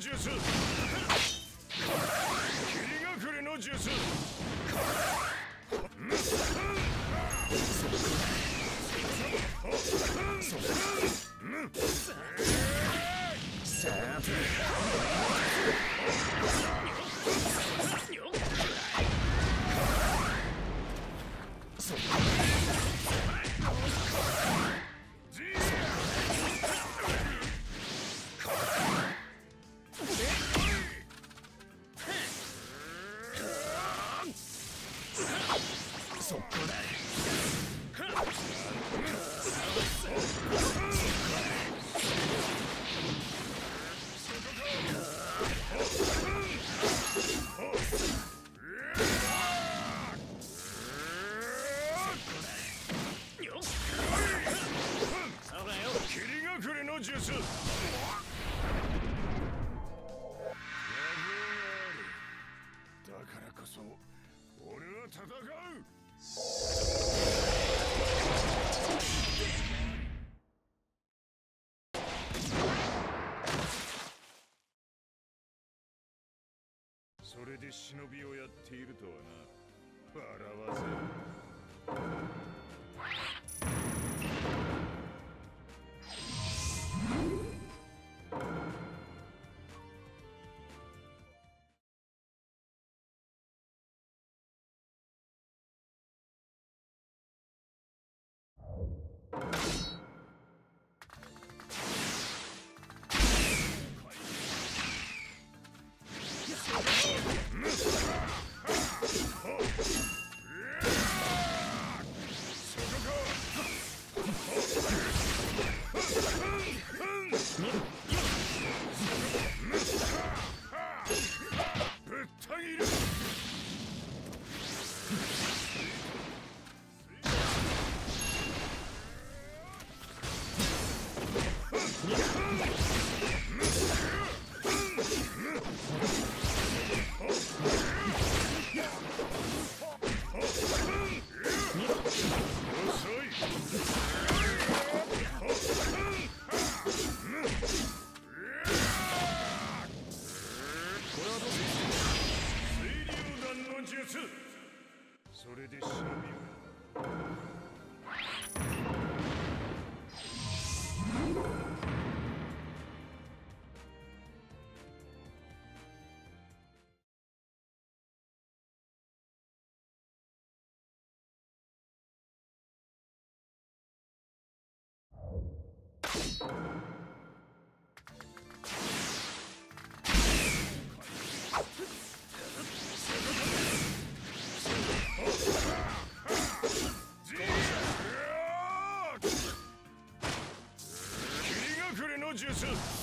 術霧隠れの術うんだからこそ俺は戦う。それで忍びをやっているとはな。笑わせる you Mm-hmm.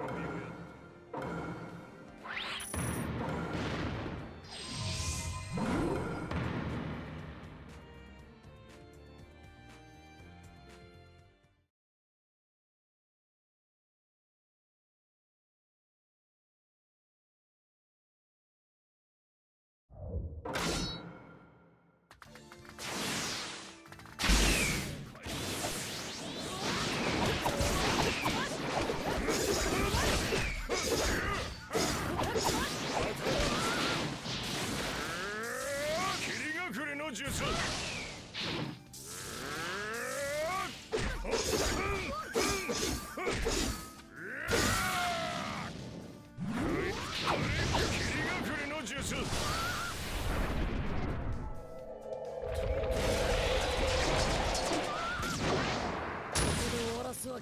you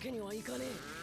けにはいかねえ。